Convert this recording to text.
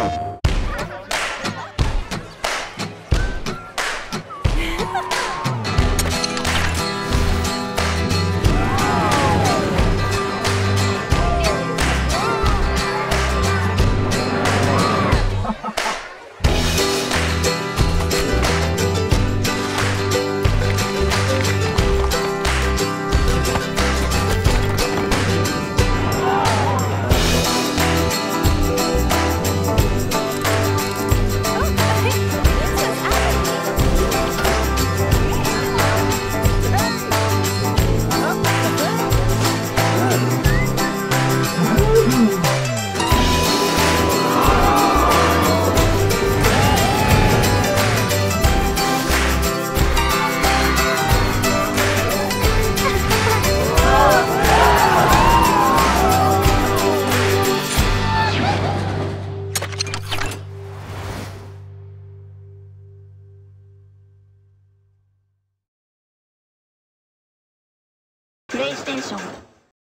Oh. プレイステーション